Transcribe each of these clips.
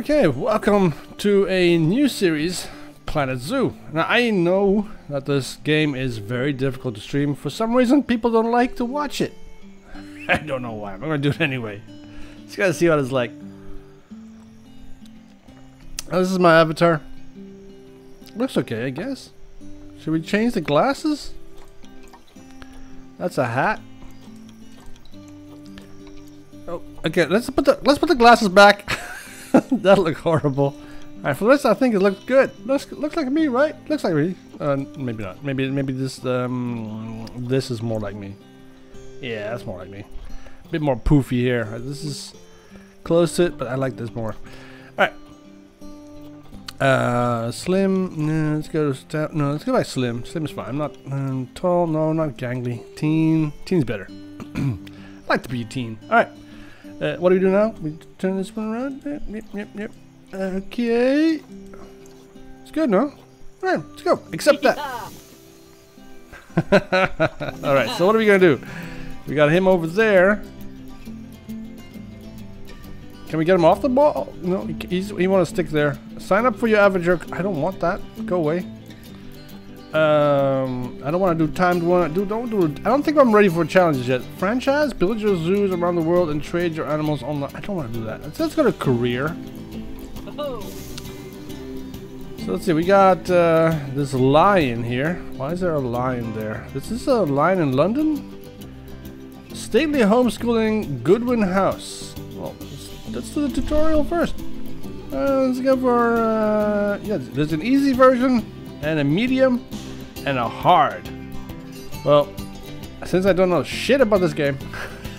Okay, welcome to a new series, Planet Zoo. Now I know that this game is very difficult to stream. For some reason, people don't like to watch it. I don't know why. I'm gonna do it anyway. Just gotta see what it's like. Oh, this is my avatar. Looks okay, I guess. Should we change the glasses? That's a hat. Oh, okay. Let's put the let's put the glasses back. that look horrible. Alright, for this I think it looks good. Looks looks like me, right? Looks like me. Uh, maybe not. Maybe maybe this um this is more like me. Yeah, that's more like me. A bit more poofy here. This is close to it, but I like this more. Alright. Uh, slim. No, let's go to step. No, let's go by slim. Slim is fine. I'm not um, tall. No, not gangly. Teen. Teen's better. I like to be a teen. All right. Uh, what do we do now? We turn this one around. Yep, yep, yep. Okay. It's good, no? All right, let's go. Accept that. All right. So what are we gonna do? We got him over there. Can we get him off the ball? No, he, he's, he want to stick there. Sign up for your avatar. I don't want that. Go away. Um, I don't want to do timed one. Do don't do. I don't think I'm ready for challenges yet. Franchise, build your zoos around the world and trade your animals online. I don't want to do that. Let's, let's go to career. So let's see. We got uh, this lion here. Why is there a lion there? This is a lion in London. Stately homeschooling Goodwin House. Well, let's, let's do the tutorial first. Uh, let's go for uh, yeah. There's an easy version and a medium and a hard. Well, since I don't know shit about this game,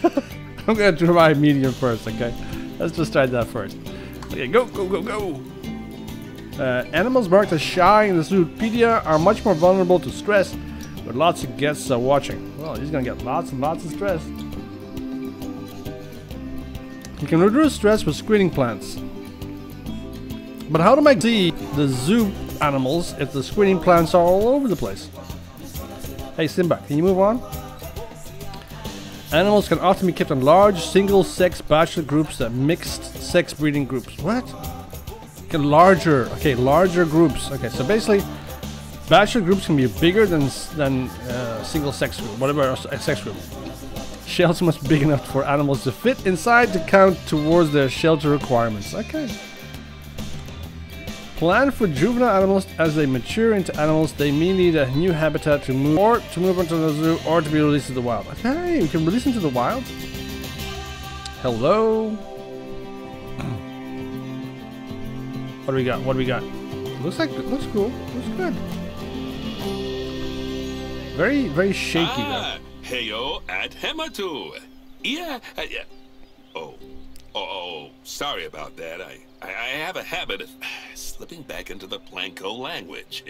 I'm gonna try medium first. Okay, let's just try that first. Okay, go go go go. Uh, animals marked as shy in the Zoopedia are much more vulnerable to stress, but lots of guests are watching. Well, he's gonna get lots and lots of stress. You can reduce stress with screening plants. But how do I see the zoo animals if the screening plants are all over the place? Hey Simba, can you move on? Animals can often be kept in large single-sex bachelor groups that mixed-sex breeding groups. What? Okay, larger. Okay, larger groups. Okay, so basically, bachelor groups can be bigger than than uh, single-sex group, whatever sex group. Shells must be big enough for animals to fit inside to count towards their shelter requirements. Okay. Plan for juvenile animals as they mature into animals. They may need a new habitat to move, or to move into the zoo, or to be released to the wild. Okay, we can release into the wild. Hello. what do we got? What do we got? Looks like looks cool. Looks good. Very, very shaky ah, Heyo at Hematu. Yeah, uh, yeah. Oh. oh, oh, sorry about that. I, I, I have a habit of slipping back into the Planko language.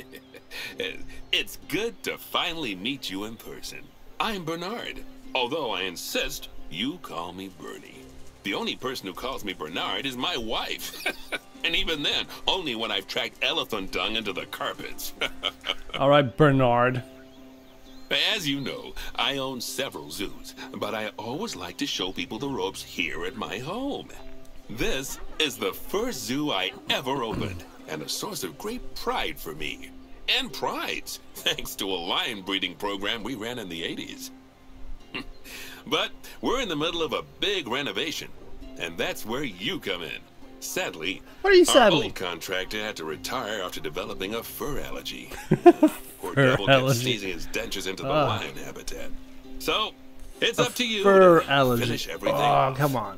it's good to finally meet you in person. I'm Bernard, although I insist you call me Bernie. The only person who calls me Bernard is my wife. and even then, only when I've tracked elephant dung into the carpets. All right, Bernard. As you know, I own several zoos, but I always like to show people the ropes here at my home. This is the first zoo I ever opened, and a source of great pride for me. And prides, thanks to a lion breeding program we ran in the 80s. but we're in the middle of a big renovation, and that's where you come in. Sadly, what are you our sadly? old contractor had to retire after developing a fur allergy. Poor devil kept sneezing his dentures into the lion habitat. So, it's A up to you fur to allergy. finish everything. Oh, come on.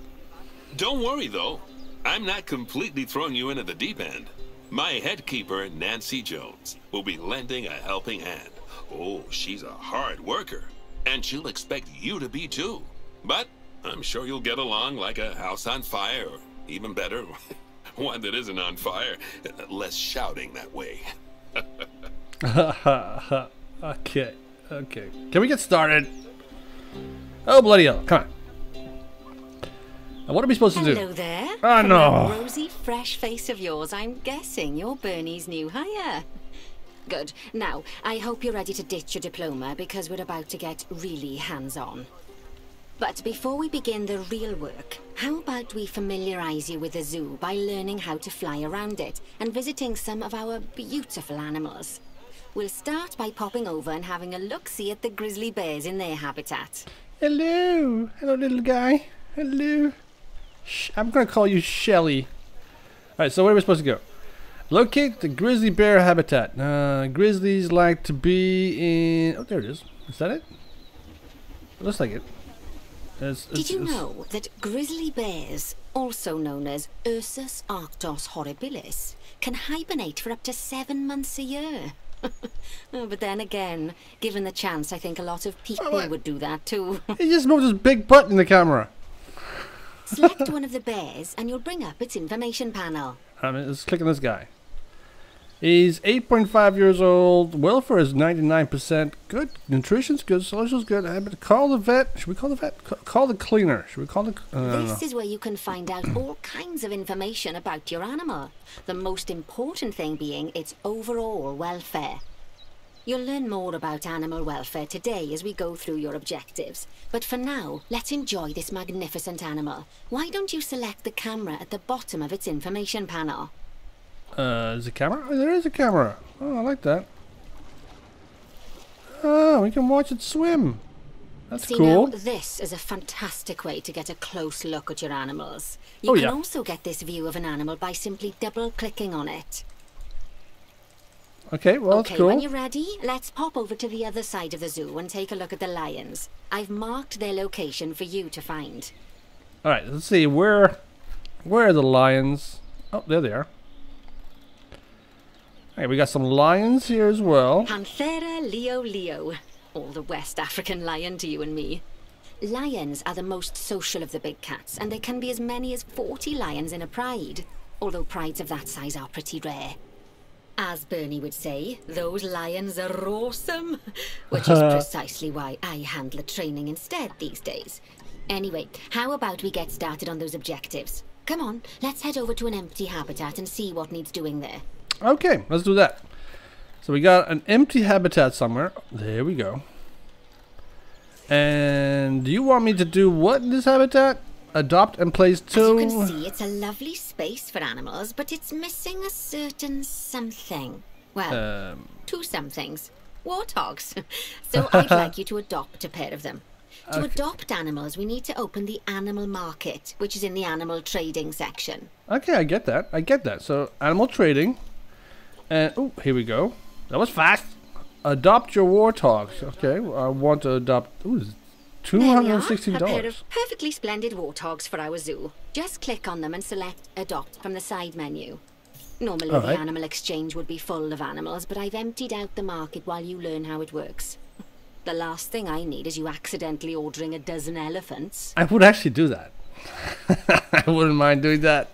Don't worry, though. I'm not completely throwing you into the deep end. My head keeper, Nancy Jones, will be lending a helping hand. Oh, she's a hard worker, and she'll expect you to be too. But I'm sure you'll get along like a house on fire, or even better, one that isn't on fire. Less shouting that way. okay, okay. Can we get started? Oh, bloody hell. Come on. Now, what are we supposed to do? Hello do? there. Oh, From no. that rosy, fresh face of yours, I'm guessing you're Bernie's new hire. Good. Now, I hope you're ready to ditch your diploma because we're about to get really hands-on. But before we begin the real work, how about we familiarize you with the zoo by learning how to fly around it and visiting some of our beautiful animals? We'll start by popping over and having a look-see at the grizzly bears in their habitat. Hello. Hello, little guy. Hello. Sh I'm going to call you Shelly. Alright, so where are we supposed to go? Locate the grizzly bear habitat. Uh, grizzlies like to be in... Oh, there it is. Is that it? it looks like it. It's, Did you know that grizzly bears, also known as Ursus arctos horribilis, can hibernate for up to seven months a year? oh, but then again, given the chance, I think a lot of people wait. would do that too. He just moved his big butt in the camera. Select one of the bears and you'll bring up its information panel. I mean, let's click on this guy. He's 8.5 years old. Welfare is 99%. Good. Nutrition's good. Social's good. I better call the vet. Should we call the vet? Ca- Call the cleaner. Should we call the... Uh, This is where you can find out all kinds of information about your animal. The most important thing being its overall welfare. You'll learn more about animal welfare today as we go through your objectives. But for now, let's enjoy this magnificent animal. Why don't you select the camera at the bottom of its information panel? Uh, is a camera? Oh, there is a camera. Oh, I like that. Oh, we can watch it swim. That's See cool. now, this is a fantastic way to get a close look at your animals. You Oh, can yeah. also get this view of an animal by simply double-clicking on it. Okay, well, okay, that's cool. when you're ready, let's pop over to the other side of the zoo and take a look at the lions. I've marked their location for you to find. All right, let's see. Where, where are the lions? Oh, there they are. Hey, we got some lions here as well. Panthera leo leo, All the West African lion to you and me. Lions are the most social of the big cats, and there can be as many as 40 lions in a pride, although prides of that size are pretty rare. As Bernie would say, those lions are awesome, which is precisely why I handle the training instead these days. Anyway, how about we get started on those objectives? Come on, let's head over to an empty habitat and see what needs doing there. Okay, let's do that. So we got an empty habitat somewhere. There we go. And do you want me to do what in this habitat? Adopt and place As you can see, it's a lovely space for animals, but it's missing a certain something. Well, Um, two somethings. Warthogs. so I'd like you to adopt a pair of them. To adopt animals, we need to open the animal market, which is in the animal trading section. okay, I get that. I get that. So animal trading. And oh, here we go. That was fast. Adopt your warthogs. Okay, I want to adopt. Ooh, two There we are, a pair dollars. of perfectly splendid warthogs for our zoo. Just click on them and select Adopt from the side menu. Normally All the animal exchange would be full of animals, but I've emptied out the market while you learn how it works. The last thing I need is you accidentally ordering a dozen elephants. I would actually do that. I wouldn't mind doing that.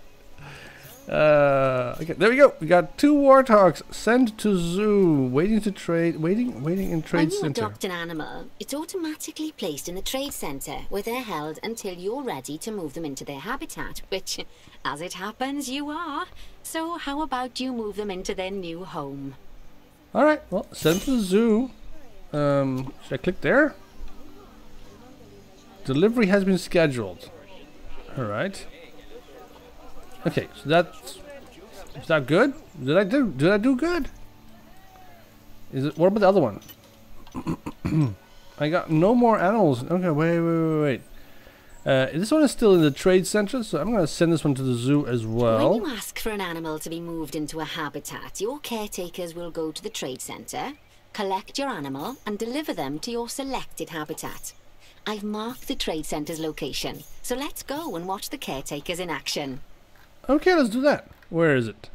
Uh, okay, there we go. We got two warthogs sent to zoo, waiting to trade, waiting, waiting in trade when you center. adopt an animal, it's automatically placed in the trade center, where they're held until you're ready to move them into their habitat, which, as it happens, you are. So how about you move them into their new home? All right, well, sent to the zoo. Um, should I click there? Delivery has been scheduled. All right. Okay, so that's is that good? Did I do? Did I do good? Is it? What about the other one? I got no more animals. Okay, wait, wait, wait, wait. Uh, this one is still in the trade center, so I'm gonna send this one to the zoo as well. When you ask for an animal to be moved into a habitat, your caretakers will go to the trade center, collect your animal, and deliver them to your selected habitat. I've marked the trade center's location, so let's go and watch the caretakers in action. Okay, let's do that. Where is it?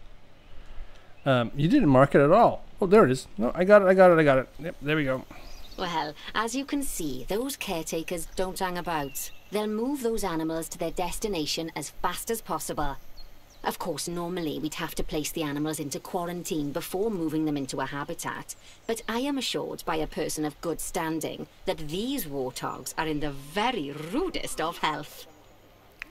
Um, you didn't mark it at all. Oh, there it is. No, I got it. I got it. I got it. Yep, there we go. Well, as you can see, those caretakers don't hang about. They'll move those animals to their destination as fast as possible. Of course, normally we'd have to place the animals into quarantine before moving them into a habitat, but I am assured by a person of good standing that these warthogs are in the very rudest of health.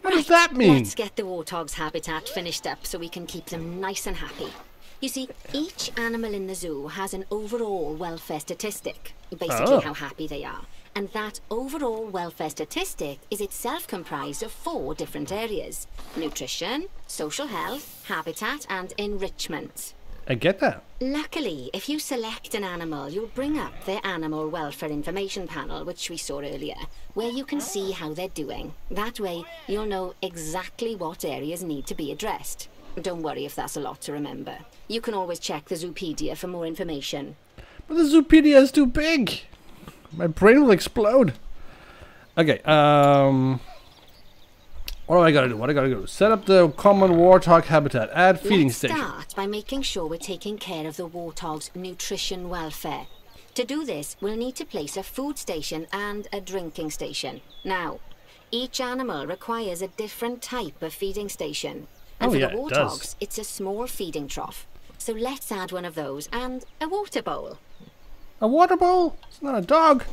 What does that mean? Let's get the warthog's habitat finished up so we can keep them nice and happy. You see, each animal in the zoo has an overall welfare statistic, basically Oh. how happy they are. And that overall welfare statistic is itself comprised of four different areas nutrition, social health, habitat, and enrichment. I get that. Luckily, if you select an animal, you'll bring up their animal welfare information panel, which we saw earlier, where you can see how they're doing. That way, you'll know exactly what areas need to be addressed. Don't worry if that's a lot to remember. You can always check the Zoopedia for more information. But the Zoopedia is too big. My brain will explode. Okay, um... What do I gotta do? What do I gotta do? Set up the common warthog habitat. Add feeding Let's station. start by making sure we're taking care of the warthog's nutrition welfare. To do this, we'll need to place a food station and a drinking station. Now, each animal requires a different type of feeding station. And Oh, for yeah, the it does. warthogs, it's a small feeding trough. So let's add one of those and a water bowl. A water bowl? It's not a dog.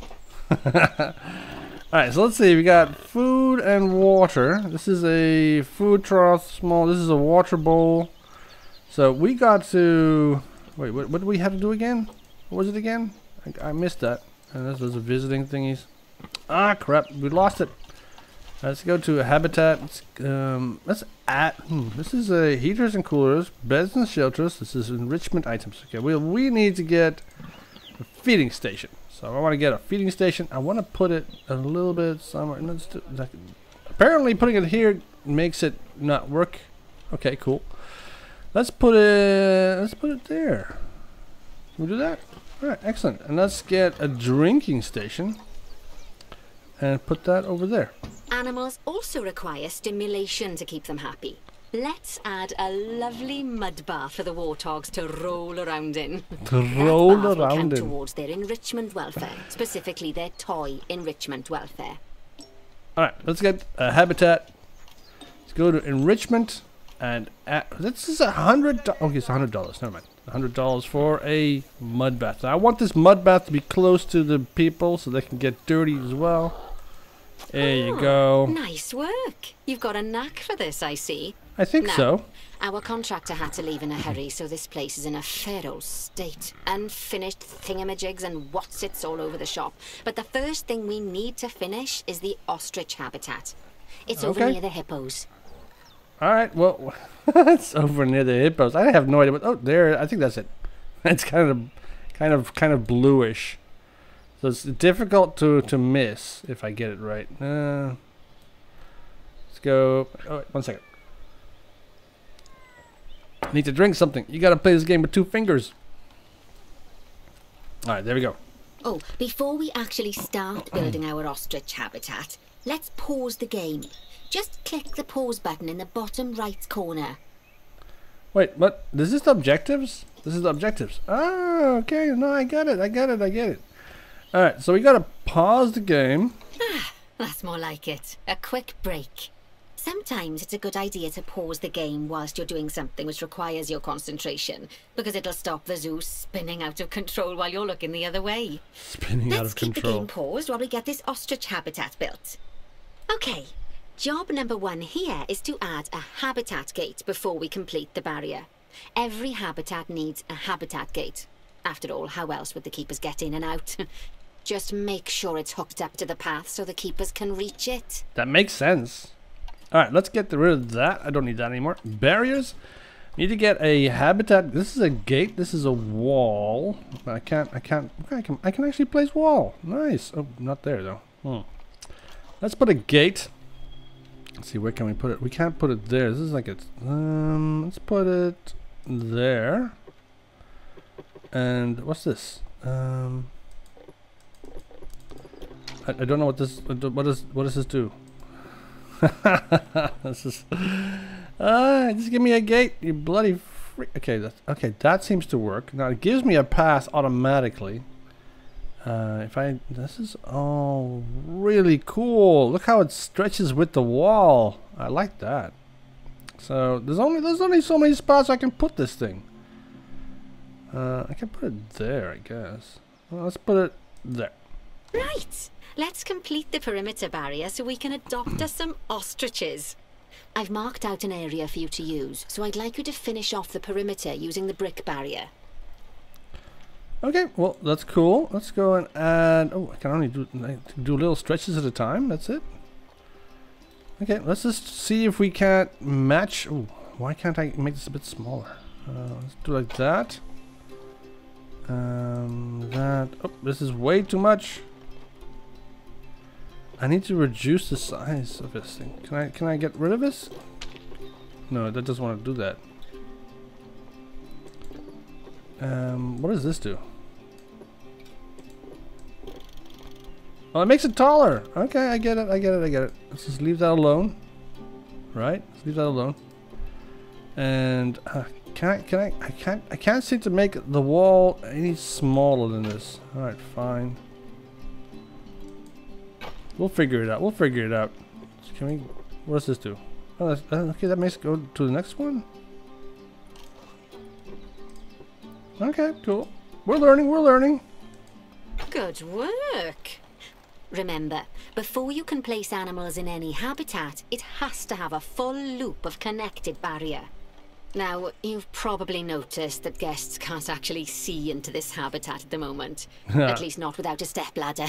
Alright, so let's see. We got food and water. This is a food trough, small. This is a water bowl. So we got to. Wait, what, what do we have to do again? What was it again? I, I missed that. And this was a visiting thingies. Ah, crap. We lost it. Let's go to habitat. Let's, um, let's add. Hmm, this is a heaters and coolers, beds and shelters. This is enrichment items. Okay, we we need to get feeding station. So I want to get a feeding station. I want to put it a little bit somewhere. Apparently, putting it here makes it not work. Okay, cool. Let's put it. Let's put it there. Can we do that? All right, excellent. And let's get a drinking station and put that over there. Animals also require stimulation to keep them happy. Let's add a lovely mud bath for the warthogs to roll around in. To roll That bath will around count in. towards their enrichment welfare, specifically their toy enrichment welfare. All right, let's get a habitat. Let's go to enrichment and a this is a hundred. Okay, it's a hundred dollars. Never mind. A hundred dollars for a mud bath. Now, I want this mud bath to be close to the people so they can get dirty as well. There you Oh, go. Nice work. You've got a knack for this, I see. I think Now, so. Our contractor had to leave in a hurry, so this place is in a fair old state. Unfinished thingamajigs and whatsits all over the shop. But the first thing we need to finish is the ostrich habitat. It's over near the hippos. All right. Well, it's over near the hippos. I have no idea. What, oh, there. I think that's it. It's kind of, kind of, kind of bluish. So it's difficult to to miss if I get it right. Uh, let's go. Oh, wait, one second. I need to drink something. You gotta play this game with two fingers. All right, there we go. Oh, before we actually start building our ostrich habitat, let's pause the game. Just click the pause button in the bottom right corner. Wait, what? This is the objectives? This is the objectives. Ah, okay. No, I get it. I get it. I get it. All right, so we gotta pause the game. That's more like it. A quick break. Sometimes it's a good idea to pause the game whilst you're doing something which requires your concentration, because it'll stop the zoo spinning out of control while you're looking the other way. Spinning out Let's of keep the game paused while we get this ostrich habitat built. Okay, job number one here is to add a habitat gate before we complete the barrier. Every habitat needs a habitat gate. After all, how else would the keepers get in and out? Just make sure it's hooked up to the path so the keepers can reach it. That makes sense. All right, let's get rid of that. I don't need that anymore. Barriers. Need to get a habitat. This is a gate. This is a wall. I can't. I can't. I can. I can actually place wall. Nice. Oh, not there though. Hmm. Let's put a gate. Let's see. Where can we put it? We can't put it there. This is like a. Um. Let's put it there. And what's this? Um. I, I don't know what this. What does. What does this do? this is. Ah, just give me a gate, you bloody freak. Okay, that okay, that seems to work. Now it gives me a pass automatically. Uh, if I, this is oh really cool. Look how it stretches with the wall. I like that. So there's only there's only so many spots I can put this thing. Uh, I can put it there, I guess. Well, let's put it there. Right, let's complete the perimeter barrier so we can adopt us some ostriches. I've marked out an area for you to use, so I'd like you to finish off the perimeter using the brick barrier. Okay, well, that's cool. Let's go and add... Oh, I can only do, do little stretches at a time. That's it. Okay, let's just see if we can't match... Oh, why can't I make this a bit smaller? Uh, let's do like that. Um, that... Oh, this is way too much. I need to reduce the size of this thing. Can I can I get rid of this? No, that doesn't want to do that. Um, what does this do? Oh, it makes it taller. Okay, I get it. I get it. I get it. Let's just leave that alone. Right? Let's leave that alone. And uh, can I? Can I? I can't. I can't seem to make the wall any smaller than this. All right, fine. We'll figure it out. We'll figure it out. Can we? What does this do? Oh, uh, okay. That makes it go to the next one. Okay, cool. We're learning. We're learning. Good work. Remember, before you can place animals in any habitat, it has to have a full loop of connected barrier. Now, you've probably noticed that guests can't actually see into this habitat at the moment. at least not without a stepladder.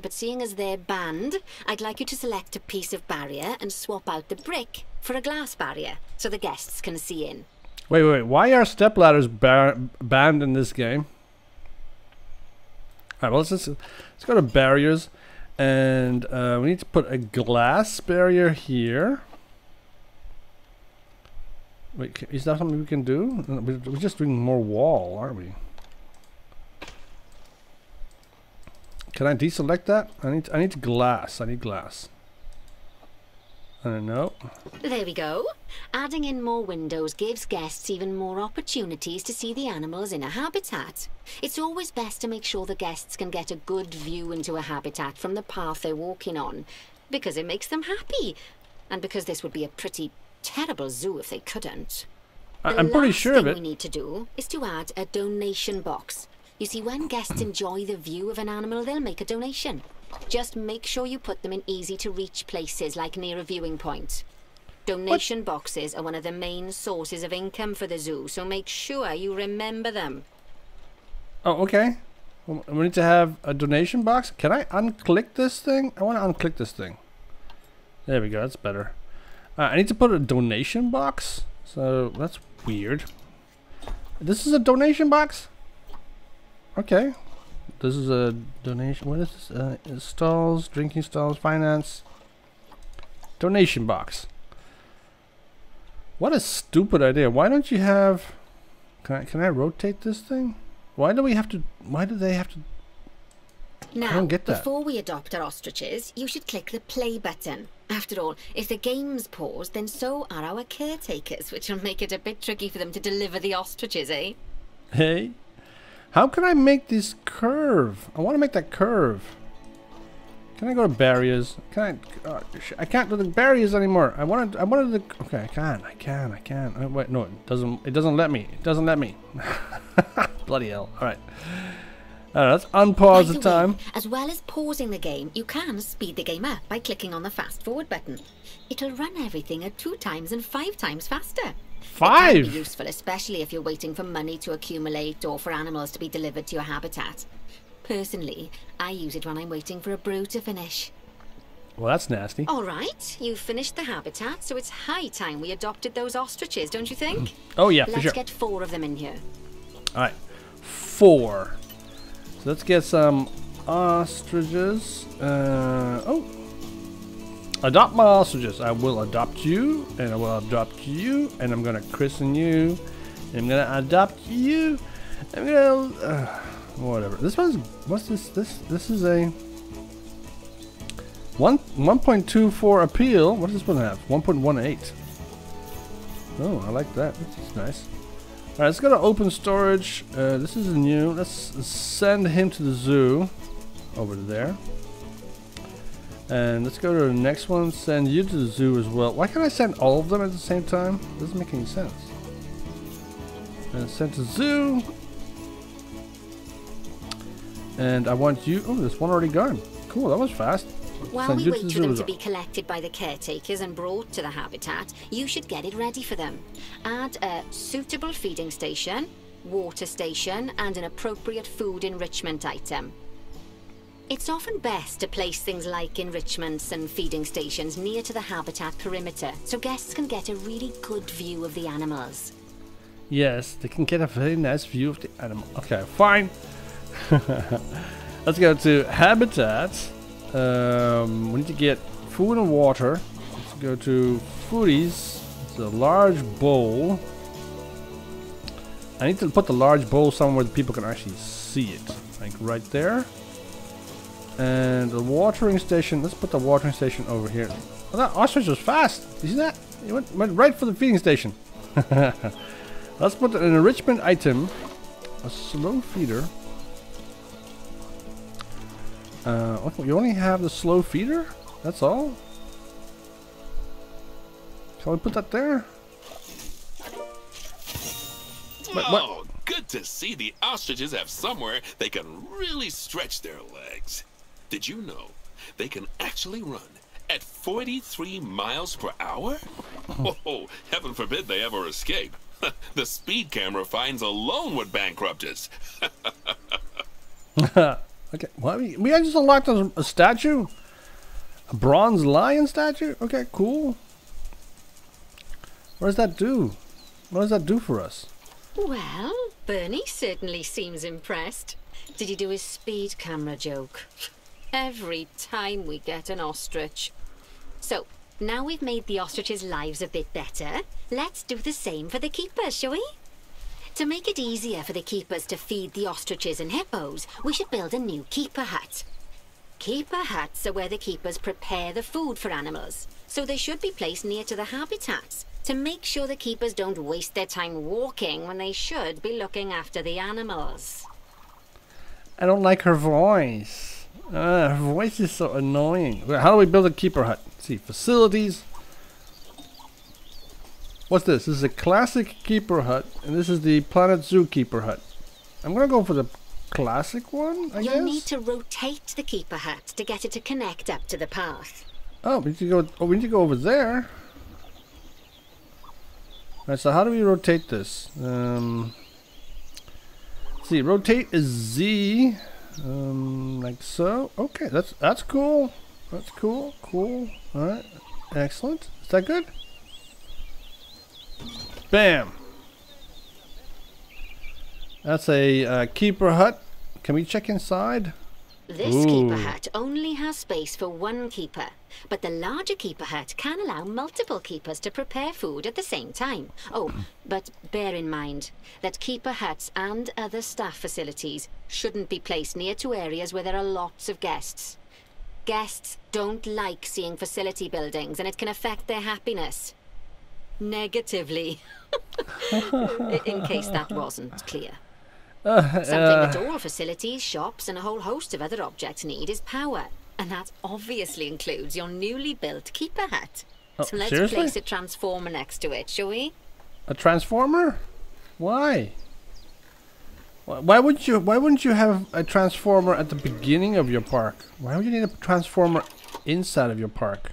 But seeing as they're banned, I'd like you to select a piece of barrier and swap out the brick for a glass barrier, so the guests can see in. Wait, wait, wait. Why are step stepladders banned in this game? Alright, well, let's, just, let's go to barriers. And uh, we need to put a glass barrier here. Wait, is that something we can do? We're just doing more wall, aren't we? Can I deselect that? I need I need glass. I need glass. Uh, I don't know. There we go. Adding in more windows gives guests even more opportunities to see the animals in a habitat. It's always best to make sure the guests can get a good view into a habitat from the path they're walking on, because it makes them happy, and because this would be a pretty terrible zoo if they couldn't. I I'm pretty sure of it. The last thing we need to do is to add a donation box. You see, when guests enjoy the view of an animal, they'll make a donation. Just make sure you put them in easy-to-reach places, like near a viewing point. Donation what? boxes are one of the main sources of income for the zoo, so make sure you remember them. Oh, okay. We need to have a donation box. Can I unclick this thing? I want to unclick this thing. There we go. That's better. Uh, I need to put a donation box. So that's weird. This is a donation box? Okay. This is a donation. What is this? Uh, stalls, drinking stalls, finance. Donation box. What a stupid idea. Why don't you have... Can I, can I rotate this thing? Why do we have to... Why do they have to... Now, I don't get that. before we adopt our ostriches, you should click the play button. After all, if the game's paused, then so are our caretakers, which will make it a bit tricky for them to deliver the ostriches, eh? Hey, how can I make this curve? I want to make that curve. Can I go to barriers? Can I? Uh, I can't do the barriers anymore. I wanted. I wanted the. Okay, I can. I can. I can. Oh, wait, no, it doesn't. It doesn't let me. It doesn't let me. Bloody hell! All right. Right, let's unpause the, the time. Way, as well as pausing the game, you can speed the game up by clicking on the fast forward button. It'll run everything at two times and five times faster. Five? It can be useful, especially if you're waiting for money to accumulate or for animals to be delivered to your habitat. Personally, I use it when I'm waiting for a brew to finish. Well, that's nasty. All right, you've finished the habitat, so it's high time we adopted those ostriches, don't you think? Mm. oh, yeah, for let's sure. Let's get four of them in here. All right, four. Let's get some ostriches. Uh, oh, adopt my ostriches. I will adopt you, and I will adopt you, and I'm gonna christen you, and I'm gonna adopt you. I'm gonna uh, whatever. This one's what's this? This this is a one 1.24 appeal. What does this one have? 1.18. Oh, I like that. That's nice. All right, let's go to open storage. Uh, this is new. Let's send him to the zoo over there. And let's go to the next one. Send you to the zoo as well. Why can't I send all of them at the same time? Doesn't make any sense. And send to zoo. And I want you. Oh, there's one already gone. Cool, that was fast. While we wait for them to be collected by the caretakers and brought to the habitat, you should get it ready for them. Add a suitable feeding station, water station, and an appropriate food enrichment item. It's often best to place things like enrichments and feeding stations near to the habitat perimeter, so guests can get a really good view of the animals. Yes, they can get a very nice view of the animal. Okay, fine. Let's go to habitat. Um, we need to get food and water. Let's go to foodies. It's a large bowl. I need to put the large bowl somewhere that people can actually see it. Like right there. And the watering station. Let's put the watering station over here. Oh, that ostrich was fast. You see that? He went, went right for the feeding station. Let's put an enrichment item. A slow feeder. Uh, you only have the slow feeder? That's all? Shall we put that there? But what- Oh, good to see the ostriches have somewhere they can really stretch their legs. Did you know they can actually run at 43 miles per hour? Oh, heaven forbid they ever escape. the speed camera fines alone would bankrupt us. Okay, what? We, just unlocked a, a statue? A bronze lion statue? Okay, cool. What does that do? What does that do for us? Well, Bernie certainly seems impressed. Did he do his speed camera joke? Every time we get an ostrich. So, now we've made the ostriches' lives a bit better, let's do the same for the keeper, shall we? To make it easier for the keepers to feed the ostriches and hippos, we should build a new keeper hut. Keeper huts are where the keepers prepare the food for animals, so they should be placed near to the habitats to make sure the keepers don't waste their time walking when they should be looking after the animals. I don't like her voice. Uh, her voice is so annoying. How do we build a keeper hut? Let's see, facilities. What's this? This is a classic keeper hut, and this is the Planet Zoo keeper hut. I'm gonna go for the classic one, I You'll guess. need to rotate the keeper hut to get it to connect up to the path. Oh, we need to go. Oh, we need to go over there. Alright, so how do we rotate this? Um, see, rotate is Z, um, like so. Okay, that's that's cool. That's cool. Cool. All right, excellent. Is that good? Bam. That's a uh, keeper hut. Can we check inside? This keeper hut only has space for one keeper, but the larger keeper hut can allow multiple keepers to prepare food at the same time. Oh, but bear in mind that keeper huts and other staff facilities shouldn't be placed near to areas where there are lots of guests. Guests don't like seeing facility buildings and it can affect their happiness. Negatively. in case that wasn't clear. Uh, Something uh. that all facilities, shops, and a whole host of other objects need is power. And that obviously includes your newly built keeper hut. Oh, so let's seriously? place a transformer next to it, shall we? A transformer? Why? Why why would you? Why wouldn't you have a transformer at the beginning of your park? Why would you need a transformer inside of your park?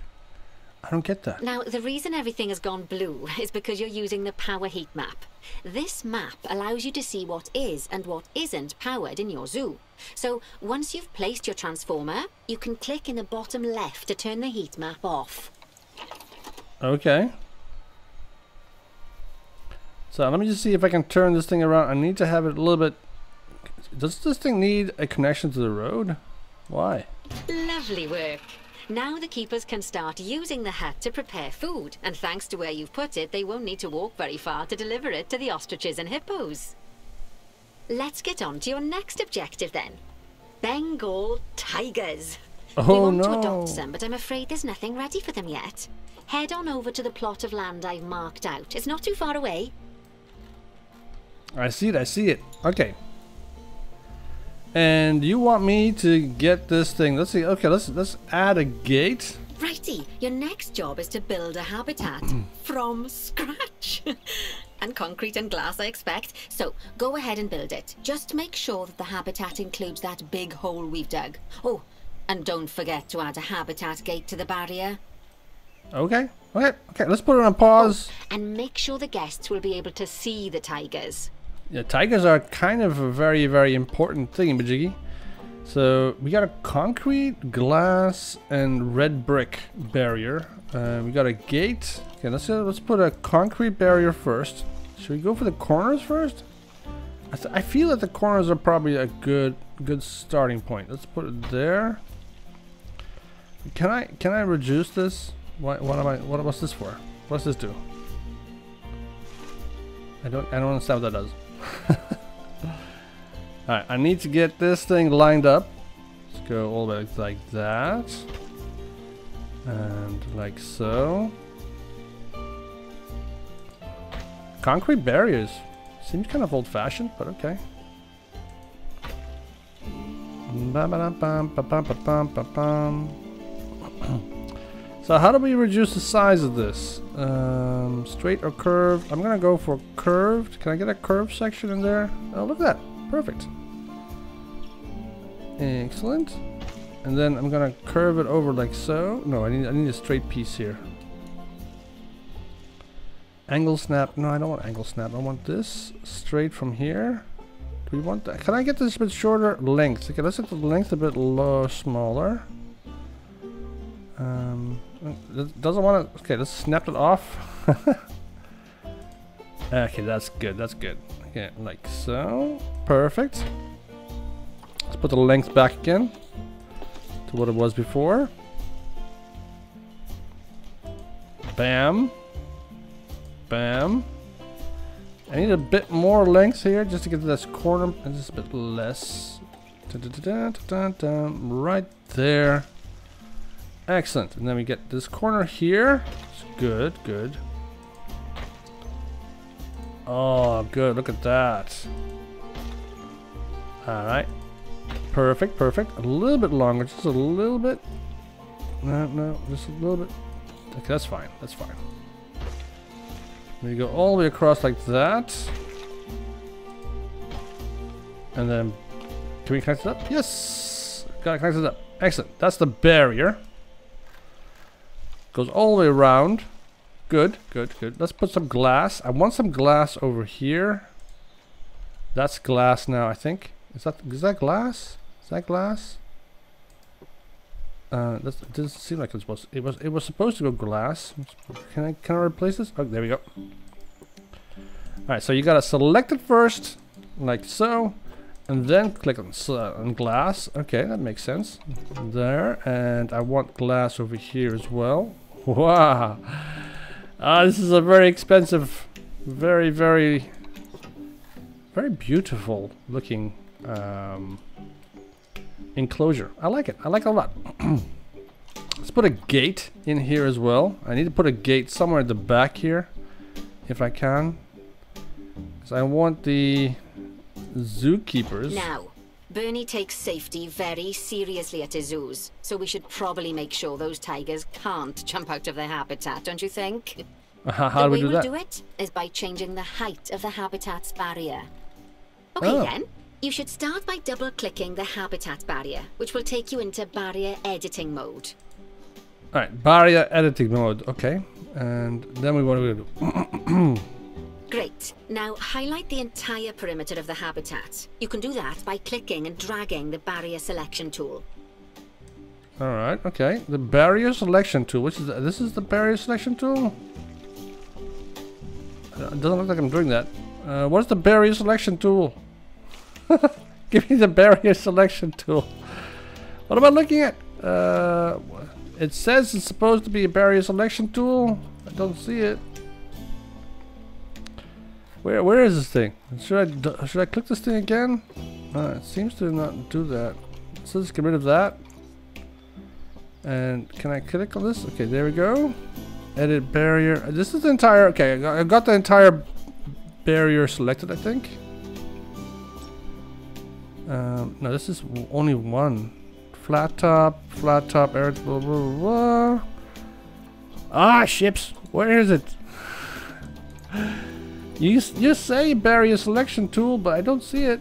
I don't get that. Now, the reason everything has gone blue is because you're using the power heat map. This map allows you to see what is and what isn't powered in your zoo. So, once you've placed your transformer, you can click in the bottom left to turn the heat map off. Okay. So let me just see if I can turn this thing around. I need to have it a little bit. Does this thing need a connection to the road? Why? Lovely work. Now the keepers can start using the hut to prepare food, and thanks to where you've put it, they won't need to walk very far to deliver it to the ostriches and hippos. Let's get on to your next objective then. Bengal tigers. Oh, we want to adopt some, but I'm afraid there's nothing ready for them yet. Head on over to the plot of land I've marked out. It's not too far away. I see it. I see it. Okay. And you want me to get this thing? Let's see. Okay, let's let's add a gate. Righty, your next job is to build a habitat hmm. from scratch. and concrete and glass, I expect. So go ahead and build it. Just make sure that the habitat includes that big hole we've dug. Oh, And don't forget to add a habitat gate to the barrier. Okay. Okay. Okay. Let's put it on pause. Oh, And make sure the guests will be able to see the tigers. Yeah, tigers are kind of a very, very important thing, Majiggy. So we got a concrete, glass, and red brick barrier. Uh, we got a gate. Okay, let's uh, let's put a concrete barrier first. Should we go for the corners first? I, I feel that the corners are probably a good good starting point. Let's put it there. Can I can I reduce this? What what am I what what's this for? What's this do? I don't I don't understand what that does. Alright, I need to get this thing lined up. Let's go all the way like that. And like so. Concrete barriers. Seems kind of old fashioned, but okay. So how do we reduce the size of this? Um, straight or curved? I'm gonna go for curved. Can I get a curved section in there? Oh, look at that. Perfect. Excellent. And then I'm gonna curve it over like so. No, I need I need a straight piece here. Angle snap. No, I don't want angle snap. I want this straight from here. Do we want that? Can I get this a bit shorter? Length. Okay, let's get the length a bit low, smaller. Um, doesn't want to. Okay, let's snap it off. okay, that's good. That's good. Okay, like so. Perfect. Let's put the length back again to what it was before. Bam. Bam. I need a bit more length here just to get to this corner just a bit less. Right there. Excellent. And then we get this corner here. It's good, good. Oh, good. Look at that. Alright. Perfect, perfect. A little bit longer, just a little bit. No, no, just a little bit. Okay, that's fine. That's fine. We go all the way across like that. And then, can we connect it up? Yes! Got to cross it up. Excellent. That's the barrier. Goes all the way around. Good, good, good. Let's put some glass. I want some glass over here. That's glass now, I think. Is that is that glass? Is that glass? Uh, that doesn't seem like it was supposed. To, it was it was supposed to go glass. Can I can I replace this? Oh, there we go. All right, so you gotta select it first, like so, and then click on, uh, on glass. Okay, that makes sense. There, and I want glass over here as well. Wow. Ah, this is a very expensive, very, very, very beautiful looking um, enclosure. I like it. I like it a lot. Let's put a gate in here as well. I need to put a gate somewhere at the back here, if I can. Because I want the zookeepers. Now, Bernie takes safety very seriously at his zoos, so we should probably make sure those tigers can't jump out of their habitat, don't you think? Uh, how the do we way do we'll that? do it is by changing the height of the habitat's barrier. Okay Oh. then, you should start by double-clicking the habitat barrier, which will take you into barrier editing mode. Alright, barrier editing mode. Okay. And then we want to do. Great. Now highlight the entire perimeter of the habitat. You can do that by clicking and dragging the barrier selection tool. Alright, okay. The barrier selection tool. Which is the, this is the barrier selection tool? It doesn't look like I'm doing that. Uh, what's the barrier selection tool? Give me the barrier selection tool. What am I looking at? Uh, it says it's supposed to be a barrier selection tool. I don't see it. Where where is this thing? Should I should I click this thing again? Uh, it seems to not do that. So let's get rid of that. And can I click on this? Okay, there we go. Edit barrier. Uh, This is the entire. Okay, I got, got the entire barrier selected. I think. Um, no, this is only one. Flat top, flat top, blah, blah, blah. Ah, ships. Where is it? You you say barrier selection tool, but I don't see it.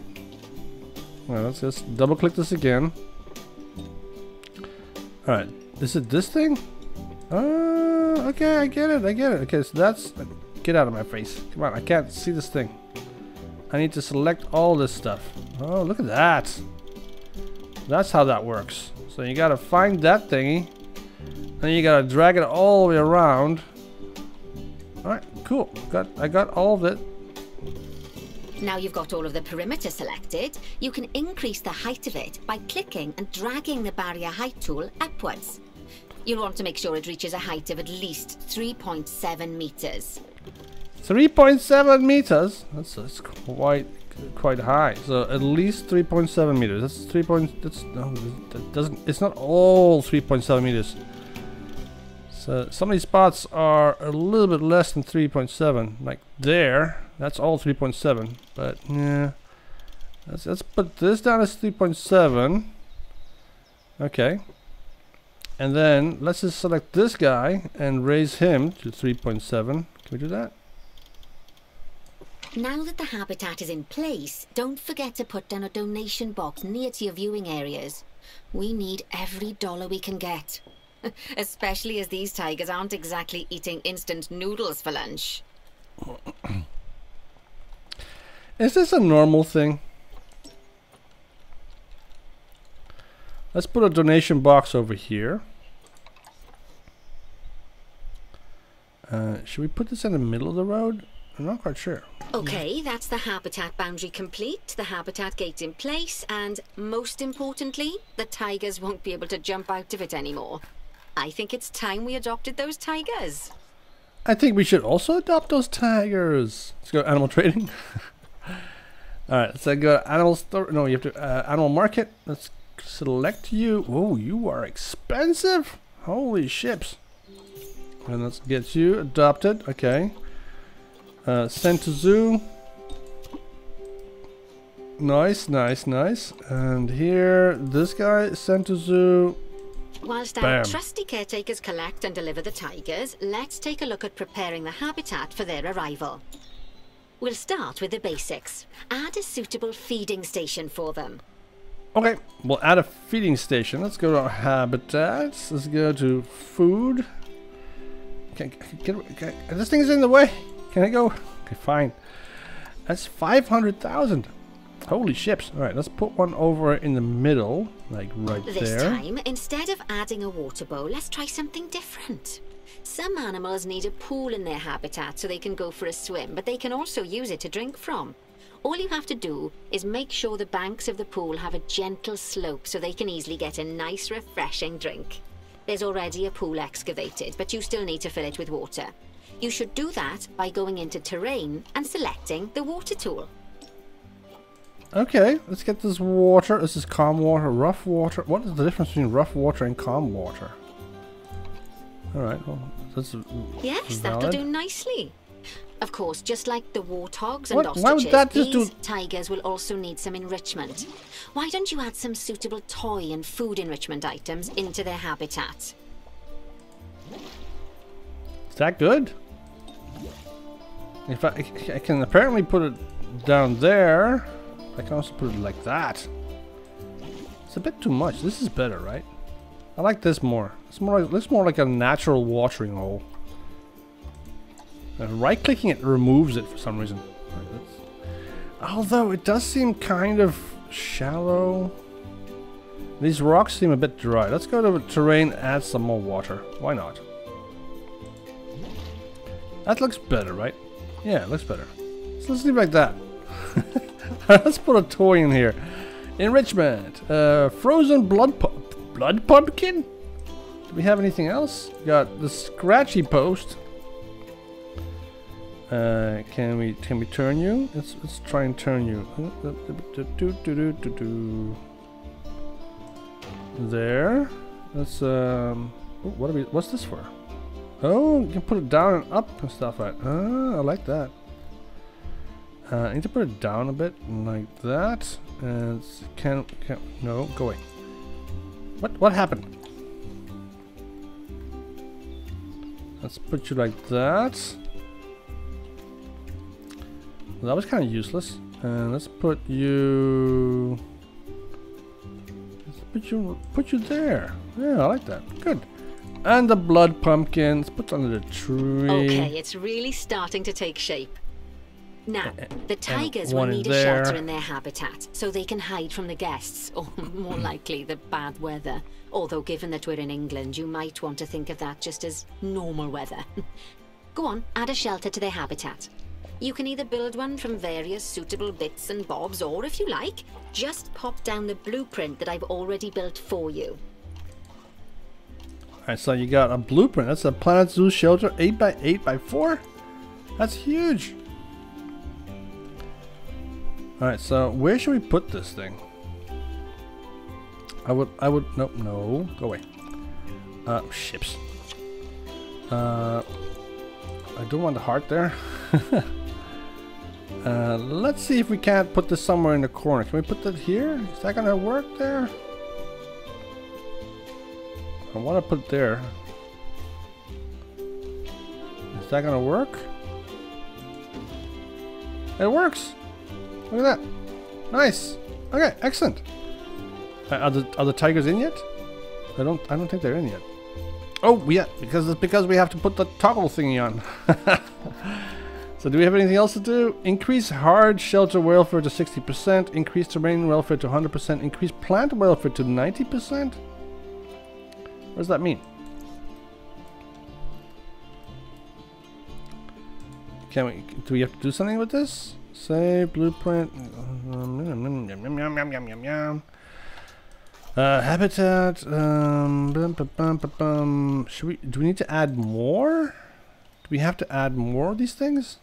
Well, let's just double click this again. Alright, is it this thing? Uh, okay, I get it, I get it. Okay, so that's... Get out of my face. Come on, I can't see this thing. I need to select all this stuff. Oh, look at that. That's how that works. So you gotta find that thingy. Then you gotta drag it all the way around. Alright, cool. Got I got all of it. Now you've got all of the perimeter selected, you can increase the height of it by clicking and dragging the barrier height tool upwards. You'll want to make sure it reaches a height of at least 3.7 meters. 3.7 meters? That's, that's quite quite high. So at least 3.7 meters. That's 3. Point, that's no, that doesn't. It's not all 3.7 meters. So some of these spots are a little bit less than 3.7. Like there, that's all 3.7. But yeah, let's let's put this down as 3.7. Okay. And then let's just select this guy and raise him to 3.7. Can we do that? Now that the habitat is in place, don't forget to put down a donation box near to your viewing areas. We need every dollar we can get. Especially as these tigers aren't exactly eating instant noodles for lunch. Is this a normal thing? Let's put a donation box over here. Uh, should we put this in the middle of the road? I'm not quite sure. Okay, that's the habitat boundary complete, the habitat gate in place, and most importantly, the tigers won't be able to jump out of it anymore. I think it's time we adopted those tigers. I think we should also adopt those tigers. Let's go animal trading. Alright, let's uh, go animal store. No, you have to uh, animal market. Let's select you. Oh, you are expensive. Holy ships. And let's get you adopted. Okay. Uh, sent to zoo. Nice, nice, nice. And here, this guy sent to zoo. Whilst Bam. our trusty caretakers collect and deliver the tigers, let's take a look at preparing the habitat for their arrival. We'll start with the basics. Add a suitable feeding station for them. Okay, we'll add a feeding station. Let's go to our habitats. Let's go to food. Can, can, can, can, this thing is in the way. Can I go? Okay, fine. That's 500,000. Holy ships. Alright, let's put one over in the middle. Like right This there. time, instead of adding a water bowl, let's try something different. Some animals need a pool in their habitat so they can go for a swim, but they can also use it to drink from. All you have to do is make sure the banks of the pool have a gentle slope so they can easily get a nice, refreshing drink. There's already a pool excavated, but you still need to fill it with water. You should do that by going into terrain and selecting the water tool. Okay, let's get this water. This is calm water, rough water. What is the difference between rough water and calm water? Alright, well, that's Yes, valid. that'll do nicely. Of course, just like the warthogs and What? ostriches, that these do- tigers will also need some enrichment. Why don't you add some suitable toy and food enrichment items into their habitat? Is that good? If I, I can apparently put it down there, I can also put it like that. It's a bit too much. This is better, right? I like this more. It's more like looks more like a natural watering hole. Uh, and right clicking it removes it for some reason. Although it does seem kind of shallow. These rocks seem a bit dry. Let's go to terrain, add some more water. Why not? That looks better, right? Yeah, it looks better. So let's leave it like that. let's put a toy in here. Enrichment. Uh, frozen blood pu blood pumpkin. Do we have anything else? Got the scratchy post. Uh, can we can we turn you? Let's let's try and turn you. There. Let's um. What are we? What's this for? Oh, you can put it down and up and stuff like Ah, I like that. Uh, I need to put it down a bit, like that. And can, can, no, go away. What, what happened? Let's put you like that. Well, that was kind of useless. And let's put you... Let's put you put you there. Yeah, I like that. Good. And the blood pumpkins. Put under the tree. Okay, it's really starting to take shape. Now, the tigers will need a there. shelter in their habitat, so they can hide from the guests, or more hmm. likely, the bad weather. Although, given that we're in England, you might want to think of that just as normal weather. Go on, add a shelter to their habitat. You can either build one from various suitable bits and bobs, or if you like, just pop down the blueprint that I've already built for you. Alright, so you got a blueprint. That's a Planet Zoo shelter, 8 by 8 by 4 That's huge. Alright, so where should we put this thing? I would, I would, nope, no, go away. Uh, ships. Uh, I don't want the heart there. uh, let's see if we can't put this somewhere in the corner. Can we put that here? Is that gonna work there? I want to put there. Is that gonna work? It works. Look at that. Nice. Okay, excellent. Uh, are the are the tigers in yet? I don't I don't think they're in yet. Oh yeah, because it's because we have to put the toggle thingy on. so do we have anything else to do? Increase hard shelter welfare to 60%, increase terrain welfare to 100%, increase plant welfare to 90%? What does that mean? Can we? Do we have to do something with this? Save blueprint. Uh, habitat. Um, bum, bum, bum. Should we? Do we need to add more? Do we have to add more of these things?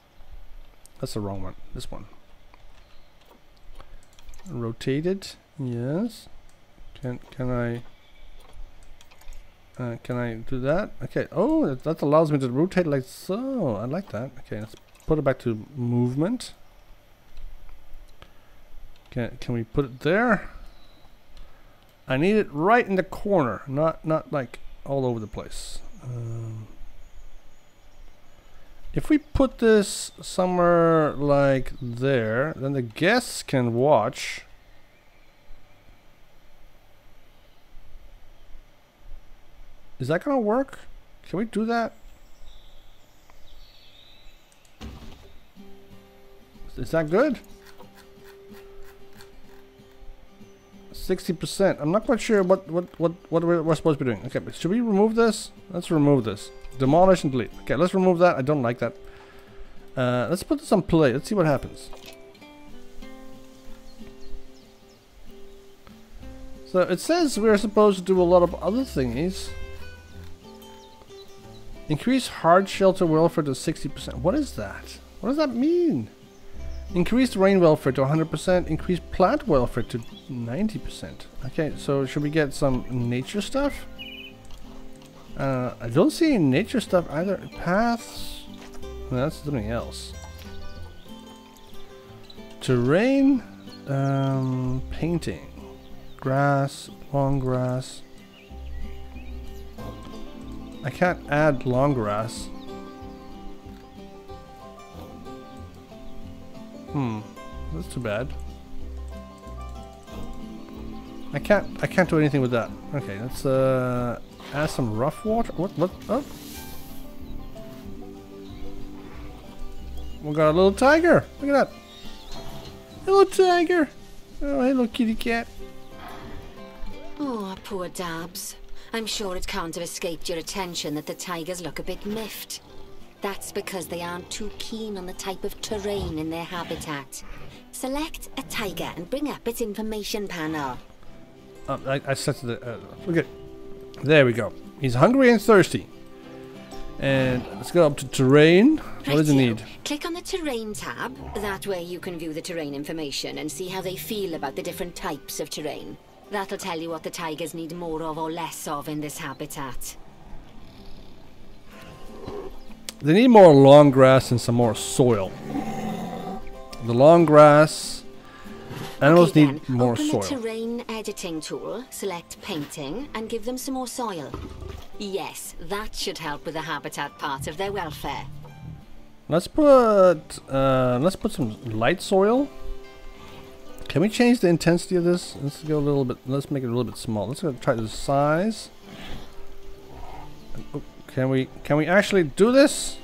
That's the wrong one. This one. Rotated. Yes. Can can I? Uh, can I do that? Okay. Oh, that, that allows me to rotate like so. I like that. Okay, let's put it back to movement. Can can we put it there? I need it right in the corner, not not like all over the place. Um, if we put this somewhere like there, then the guests can watch. Is that gonna work? Can we do that? Is that good? 60%. I'm not quite sure what, what, what, what we're, supposed to be doing. Okay, but should we remove this? Let's remove this. Demolish and delete. Okay, let's remove that. I don't like that. Uh, let's put this on play. Let's see what happens. So it says we're supposed to do a lot of other thingies. Increase hard shelter welfare to 60%. What is that? What does that mean? Increase rain welfare to 100%. Increase plant welfare to 90%. Okay, so should we get some nature stuff? Uh, I don't see nature stuff either. Paths. No, that's something else. Terrain. Um, painting. Grass. Long grass. I can't add long grass. Hmm, that's too bad. I can't. I can't do anything with that. Okay, let's uh, add some rough water. What? What? Oh, we got a little tiger. Look at that. Hello, tiger. Oh, hello, kitty cat. Oh, poor Dabs. I'm sure it can't have escaped your attention that the tigers look a bit miffed. That's because they aren't too keen on the type of terrain in their habitat. Select a tiger and bring up its information panel. Uh, I, I set the. Uh, look at. There we go. He's hungry and thirsty. And let's go up to terrain. What does he need? Click on the terrain tab. That way you can view the terrain information and see how they feel about the different types of terrain. That'll tell you what the tigers need more of or less of in this habitat. They need more long grass and some more soil. The long grass. Animals Okay, need then, more open soil. the terrain editing tool, select painting, and give them some more soil. Yes, that should help with the habitat part of their welfare. Let's put uh, let's put some light soil. Can we change the intensity of this? Let's go a little bit. Let's make it a little bit small. Let's go try the size. Oh, can we? Can we actually do this?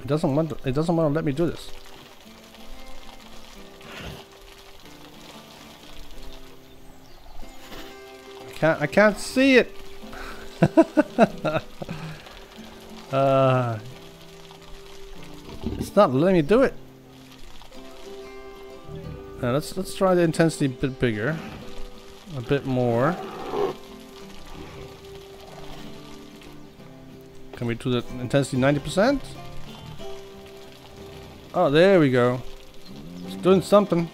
It doesn't want. To, it doesn't want to let me do this. I can't. I can't see it. uh, it's not letting me do it. Now let's let's try the intensity a bit bigger, a bit more. Can we do the intensity 90%? Oh, there we go. It's doing something.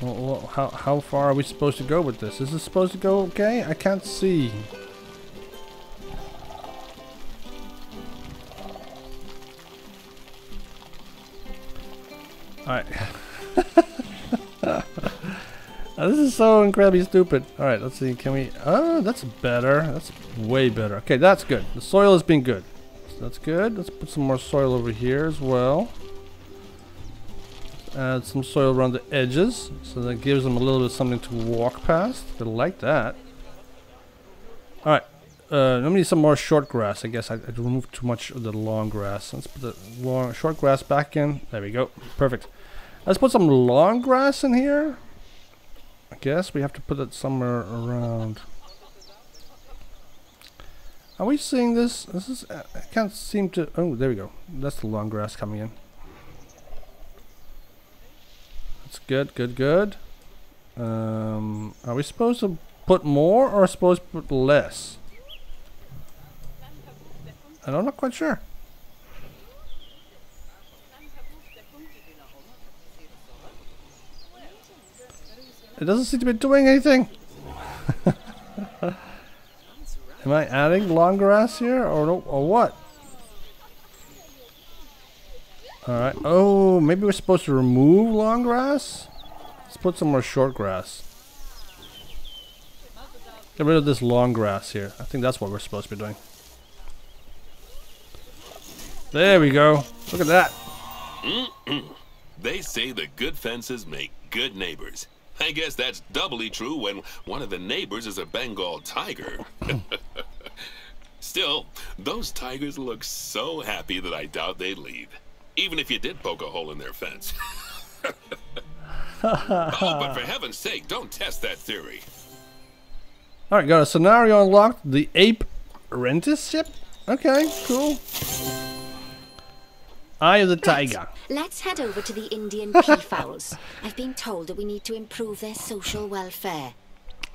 Well, well, how, how far are we supposed to go with this? Is this supposed to go okay? I can't see. Alright. This is so incredibly stupid. Alright, let's see. Can we... Oh, that's better. That's way better. Okay, that's good. The soil has been good. So that's good. Let's put some more soil over here as well. Add some soil around the edges. So that gives them a little bit something to walk past. They like that. Alright. Uh, let me need some more short grass. I guess I, I removed too much of the long grass. Let's put the long, short grass back in. There we go. Perfect. Let's put some long grass in here. I guess we have to put it somewhere around. Are we seeing this? This is. I can't seem to. Oh, there we go. That's the long grass coming in. That's good. Good. Good. Um, are we supposed to put more or supposed to put less? And I'm not quite sure. It doesn't seem to be doing anything. Am I adding long grass here or, or what? Alright. Oh, maybe we're supposed to remove long grass? Let's put some more short grass. Get rid of this long grass here. I think that's what we're supposed to be doing. There we go. Look at that. they say the good fences make good neighbors. I guess that's doubly true when one of the neighbors is a Bengal tiger. Still, those tigers look so happy that I doubt they'd leave. Even if you did poke a hole in their fence. oh, but for heaven's sake, don't test that theory. Alright, got a scenario unlocked. The ape apprenticeship? Okay, cool. Eye of the tiger. Right. Let's head over to the Indian peafowls. I've been told that we need to improve their social welfare.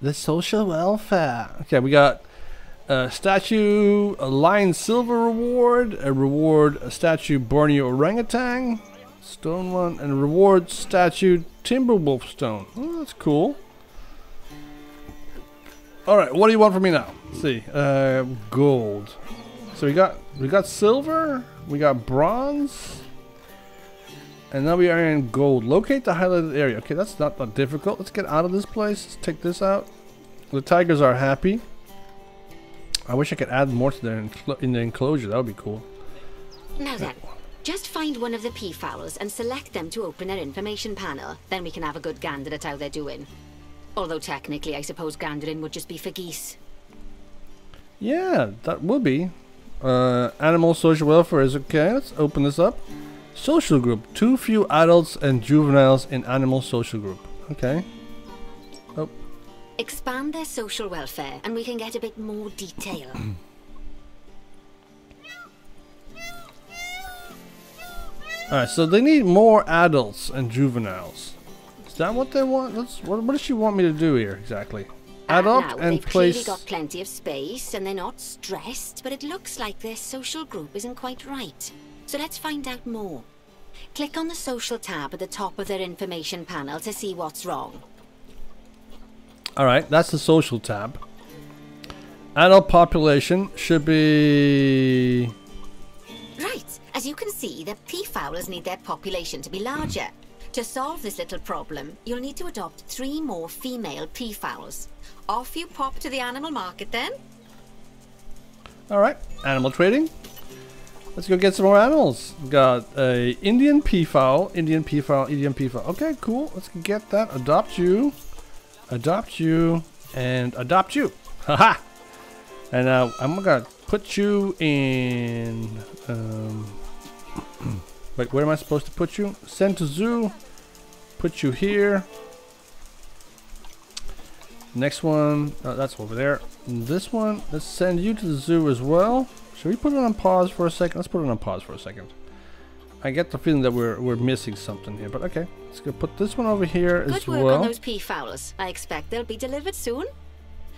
The social welfare. Okay, we got a statue, a lion silver reward, a reward, a statue Borneo orangutan, stone one, and a reward statue Timberwolf stone. Oh, that's cool. All right, what do you want from me now? Let's see, uh, gold. So we got we got silver. We got bronze. And now we are in gold. Locate the highlighted area. Okay, that's not that difficult. Let's get out of this place. Let's take this out. The tigers are happy. I wish I could add more to their in the enclosure. That would be cool. Now then, just find one of the peafowls and select them to open their information panel. Then we can have a good gander at how they're doing. Although technically, I suppose gandering would just be for geese. Yeah, that would be. Uh, animal social welfare is okay. Let's open this up. Social group. Too few adults and juveniles in animal social group. Okay. Oh. Expand their social welfare and we can get a bit more detail. Alright, so they need more adults and juveniles. Is that what they want? Let's, what, what does she want me to do here exactly? Add up now, and they've place. Clearly got plenty of space, and they're not stressed. But it looks like their social group isn't quite right. So let's find out more. Click on the social tab at the top of their information panel to see what's wrong. All right, that's the social tab. Adult population should be. Right. As you can see, the peafowlers need their population to be larger. To solve this little problem, you'll need to adopt three more female peafowls. Off you pop to the animal market then. Alright, animal trading. Let's go get some more animals. Got a Indian peafowl, Indian peafowl, Indian peafowl. Okay, cool. Let's get that. Adopt you, adopt you, and adopt you. Haha. and uh, I'm gonna put you in. Um, wait, where am I supposed to put you? Send to zoo. Put you here. Next one, uh, that's over there. And this one, let's send you to the zoo as well. Should we put it on pause for a second? Let's put it on pause for a second. I get the feeling that we're we're missing something here, but okay. Let's go put this one over here Good as work on those peafowls. I expect they'll be delivered soon.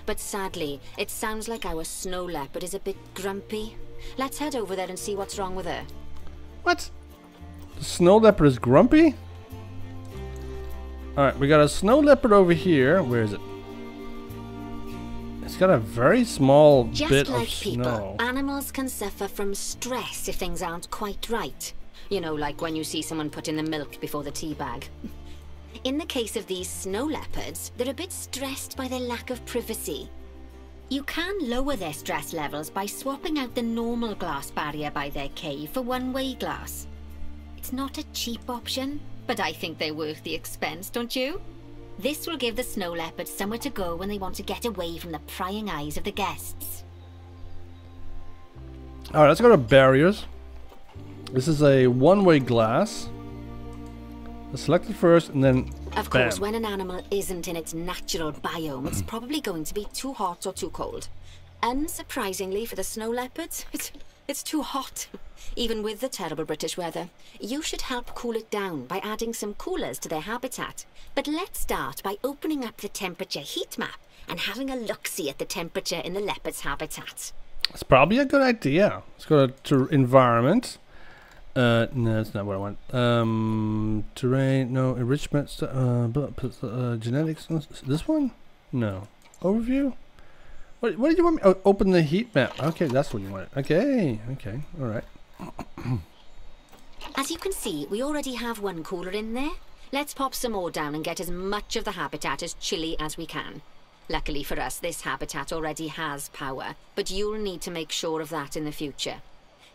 But sadly, it sounds like our snow leopard is a bit grumpy. Let's head over there and see what's wrong with her. What? The snow leopard is grumpy? Alright, we got a snow leopard over here. Where is it? It's got a very small Just bit like of people, snow. animals can suffer from stress if things aren't quite right. You know, like when you see someone put in the milk before the tea bag. In the case of these snow leopards, they're a bit stressed by their lack of privacy. You can lower their stress levels by swapping out the normal glass barrier by their cave for one-way glass. It's not a cheap option, but I think they're worth the expense, don't you? This will give the snow leopards somewhere to go when they want to get away from the prying eyes of the guests. Alright, let's go to barriers. This is a one-way glass. Let's select it first and then Of course, when an animal isn't in its natural biome, it's probably going to be too hot or too cold. Unsurprisingly for the snow leopards, it's, it's too hot. Even with the terrible British weather. You should help cool it down by adding some coolers to their habitat. But let's start by opening up the temperature heat map and having a look-see at the temperature in the leopard's habitat. It's probably a good idea. Let's go to, environment. Uh, no, that's not what I want. Um, terrain, no enrichment, uh, blah, uh, genetics. This one? No. Overview. What? What did you want me? Oh, open the heat map. Okay, that's what you want. Okay, okay, all right. As you can see, we already have one cooler in there. Let's pop some more down and get as much of the habitat as chilly as we can. Luckily for us, this habitat already has power, but you'll need to make sure of that in the future.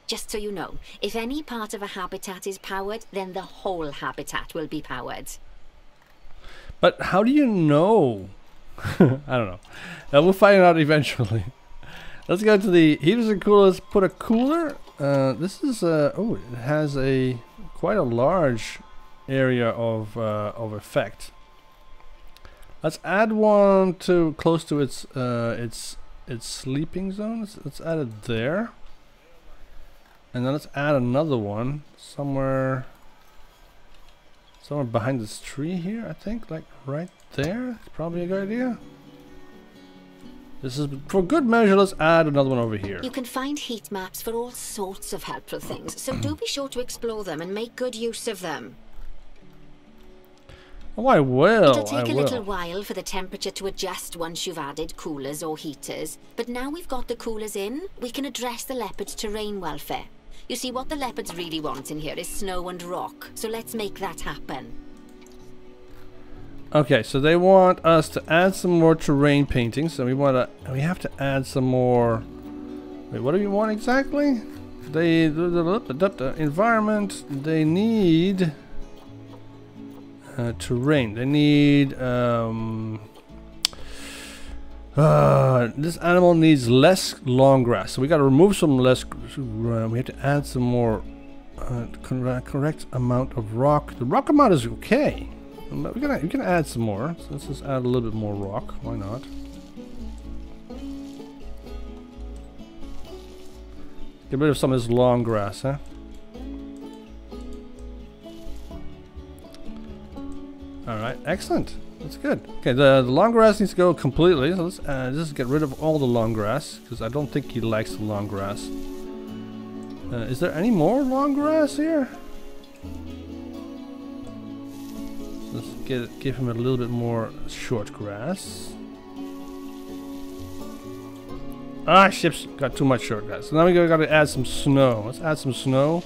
Just so you know, if any part of a habitat is powered, then the whole habitat will be powered. But how do you know? I don't know. Uh, we'll find out eventually. Let's go to the heaters and coolers. Put a cooler. Uh, this is uh, oh, it has a quite a large area of uh, of effect. Let's add one to close to its uh, its its sleeping zone. Let's add it there. And then let's add another one somewhere somewhere behind this tree here, I think, like right there. It's probably a good idea. This is for good measure. Let's add another one over here. You can find heat maps for all sorts of helpful things, so do be sure to explore them and make good use of them. Oh, I will. It'll take I a will. little while for the temperature to adjust once you've added coolers or heaters, but now we've got the coolers in, we can address the leopard's terrain welfare. You see, what the leopards really want in here is snow and rock, so let's make that happen. Okay, so they want us to add some more terrain painting. So we want to. We have to add some more. Wait, what do we want exactly? They the, the, the, the environment. They need uh, terrain. They need. Um, uh, this animal needs less long grass, so we got to remove some less. Uh, we have to add some more uh, correct, amount of rock. The rock amount is okay. We're gonna we can add some more. So let's just add a little bit more rock. Why not? Get rid of some of this long grass, huh? Alright, excellent. That's good. Okay, the, the long grass needs to go completely. So let's uh, just get rid of all the long grass. Because I don't think he likes the long grass. Uh, is there any more long grass here? Let's get give him a little bit more short grass. Ah, ships got too much short grass. So now we got to add some snow. Let's add some snow.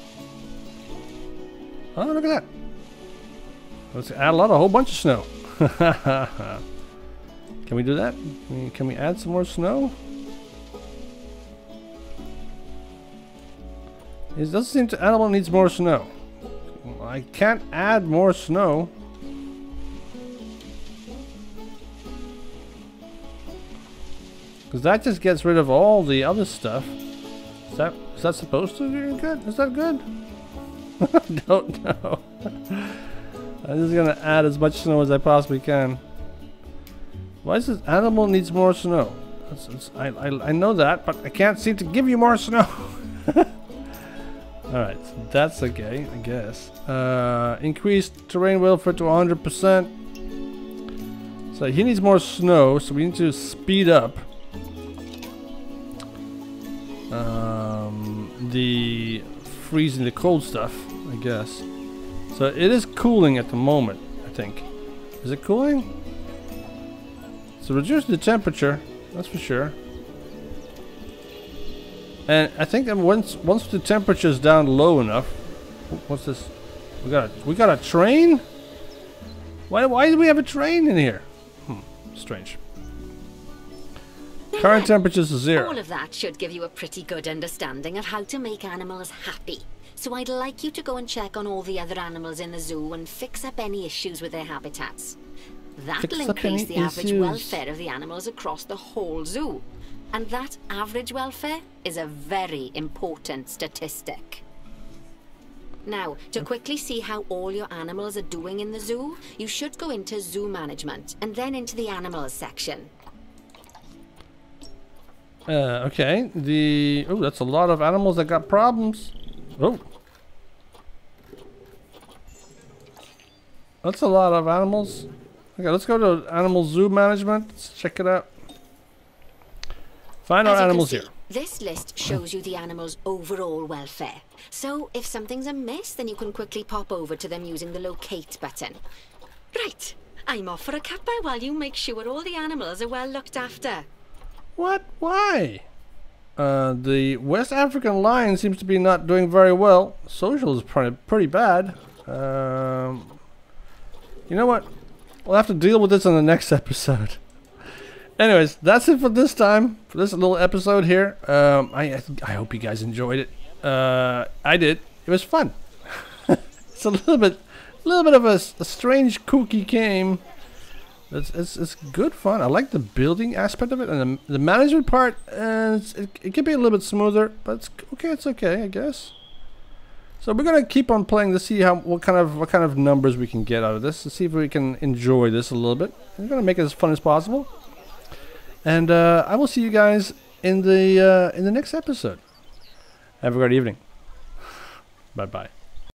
Oh, look at that. Let's add a lot, a whole bunch of snow. Can we do that? Can we- add some more snow? It doesn't seem to animal needs more snow. I can't add more snow. Because that just gets rid of all the other stuff. Is that is that supposed to be good? Is that good? I don't know. I'm just gonna add as much snow as I possibly can. Why is this animal needs more snow? I, I, I know that, but I can't seem to give you more snow. Alright, so that's okay, I guess. Uh, increased terrain welfare to 100%. So he needs more snow, so we need to speed up um, the freezing the cold stuff, I guess. So it is cooling at the moment, I think. Is it cooling? So reduce the temperature, that's for sure. And I think that once once the temperature is down low enough, what's this? We got a we got a train. Why why do we have a train in here? Hmm, strange. Current temperature is zero. All of that should give you a pretty good understanding of how to make animals happy. So I'd like you to go and check on all the other animals in the zoo and fix up any issues with their habitats. That'll increase the average welfare of the animals across the whole zoo. And that average welfare is a very important statistic. Now, to quickly see how all your animals are doing in the zoo, you should go into zoo management and then into the animals section. Uh, okay. The oh, that's a lot of animals that got problems. Oh, that's a lot of animals. Okay, let's go to animal zoo management. Let's check it out. Find our As can animals see, here. This list shows you the animal's overall welfare. So if something's amiss, then you can quickly pop over to them using the locate button. Right, I'm off for a cuppa while you make sure all the animals are well looked after. What? Why? Uh, the West African lion seems to be not doing very well. Social is pretty pretty bad. Um, you know what? We'll have to deal with this in the next episode. Anyways, that's it for this time for this little episode here. Um, I I hope you guys enjoyed it. Uh, I did. It was fun. it's a little bit, a little bit of a strange, kooky game. It's, it's, it's good fun. I like the building aspect of it, and the, the management part. Uh, it, it can be a little bit smoother, but it's okay. It's okay, I guess. So we're gonna keep on playing to see how what kind of what kind of numbers we can get out of this. To see if we can enjoy this a little bit. We're gonna make it as fun as possible. And uh, I will see you guys in the uh, in the next episode. Have a great evening. Bye bye.